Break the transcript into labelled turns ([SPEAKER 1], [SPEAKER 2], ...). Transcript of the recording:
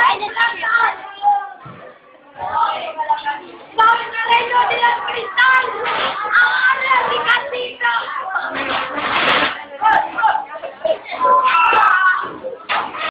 [SPEAKER 1] Ay,